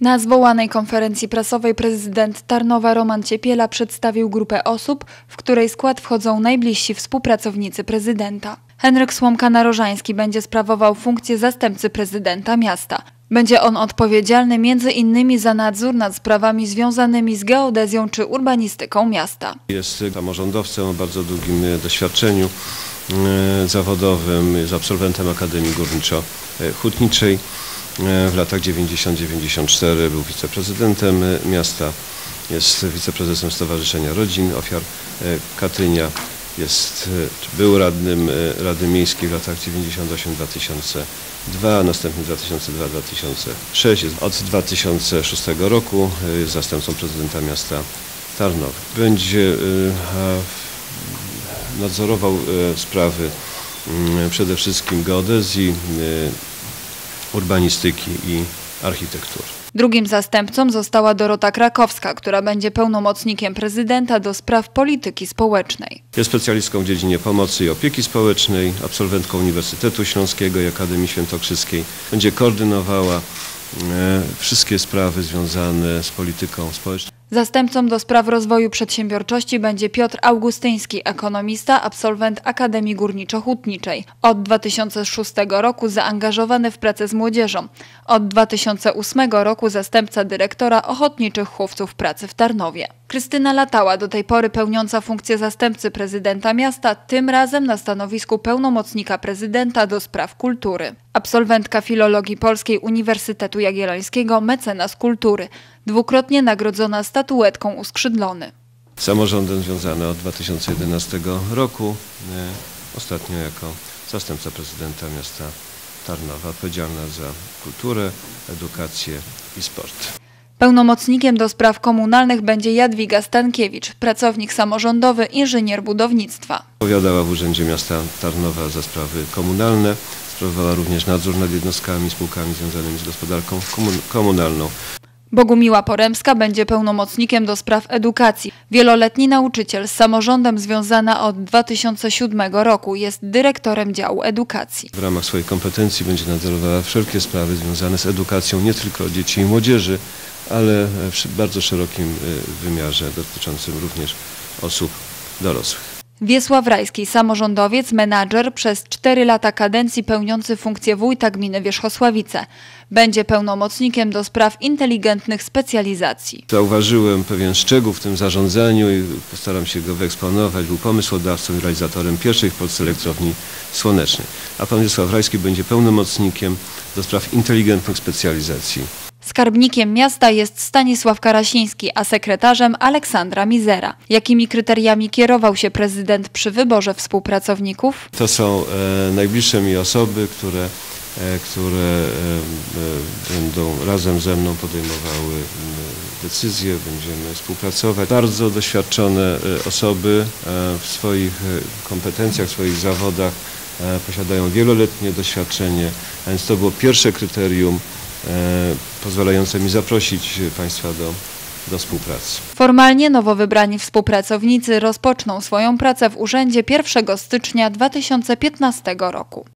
Na zwołanej konferencji prasowej prezydent Tarnowa Roman Ciepiela przedstawił grupę osób, w której skład wchodzą najbliżsi współpracownicy prezydenta. Henryk Słomka-Narożański będzie sprawował funkcję zastępcy prezydenta miasta. Będzie on odpowiedzialny między innymi za nadzór nad sprawami związanymi z geodezją czy urbanistyką miasta. Jest samorządowcem o bardzo długim e, doświadczeniu e, zawodowym, jest absolwentem Akademii Górniczo-Hutniczej. E, w latach 90-94 był wiceprezydentem miasta, jest wiceprezesem Stowarzyszenia Rodzin Ofiar Katynia, jest, był radnym Rady Miejskiej w latach 98-2002, następnie 2002-2006. Jest od 2006 roku jest zastępcą prezydenta miasta Tarnow. Będzie nadzorował sprawy mm, przede wszystkim geodezji, urbanistyki i architektury. Drugim zastępcą została Dorota Krakowska, która będzie pełnomocnikiem prezydenta do spraw polityki społecznej. Jest specjalistką w dziedzinie pomocy i opieki społecznej, absolwentką Uniwersytetu Śląskiego i Akademii Świętokrzyskiej. Będzie koordynowała e, wszystkie sprawy związane z polityką społeczną. Zastępcą do spraw rozwoju przedsiębiorczości będzie Piotr Augustyński, ekonomista, absolwent Akademii Górniczo-Hutniczej. Od 2006 roku zaangażowany w pracę z młodzieżą. Od 2008 roku zastępca dyrektora Ochotniczych Chłopców Pracy w Tarnowie. Krystyna Latała, do tej pory pełniąca funkcję zastępcy prezydenta miasta, tym razem na stanowisku pełnomocnika prezydenta do spraw kultury. Absolwentka filologii polskiej Uniwersytetu Jagiellońskiego, mecenas kultury, dwukrotnie nagrodzona statuetką uskrzydlony. Samorządem związany od 2011 roku, e, ostatnio jako zastępca prezydenta miasta Tarnowa, odpowiedzialna za kulturę, edukację i sport. Pełnomocnikiem do spraw komunalnych będzie Jadwiga Stankiewicz, pracownik samorządowy, inżynier budownictwa. Odpowiadała w Urzędzie Miasta Tarnowa za sprawy komunalne, sprawowała również nadzór nad jednostkami, spółkami związanymi z gospodarką komunalną. Bogumiła Poremska będzie pełnomocnikiem do spraw edukacji. Wieloletni nauczyciel z samorządem związana od 2007 roku jest dyrektorem działu edukacji. W ramach swojej kompetencji będzie nadzorowała wszelkie sprawy związane z edukacją nie tylko dzieci i młodzieży, ale w bardzo szerokim y, wymiarze dotyczącym również osób dorosłych. Wiesław Rajski, samorządowiec, menadżer przez 4 lata kadencji pełniący funkcję wójta gminy Wierzchosławice. Będzie pełnomocnikiem do spraw inteligentnych specjalizacji. Zauważyłem pewien szczegół w tym zarządzaniu i postaram się go wyeksponować. Był pomysłodawcą i realizatorem pierwszej w Polsce elektrowni słonecznej. A pan Wiesław Rajski będzie pełnomocnikiem do spraw inteligentnych specjalizacji. Skarbnikiem miasta jest Stanisław Karasiński, a sekretarzem Aleksandra Mizera. Jakimi kryteriami kierował się prezydent przy wyborze współpracowników? To są e, najbliższe mi osoby, które, e, które e, e będą razem ze mną podejmowały decyzje, będziemy współpracować. Bardzo doświadczone e, osoby e, w swoich kompetencjach, w swoich zawodach posiadają wieloletnie doświadczenie, a więc to było pierwsze kryterium pozwalające mi zaprosić Państwa do, do współpracy. Formalnie nowo wybrani współpracownicy rozpoczną swoją pracę w urzędzie 1 stycznia 2015 roku.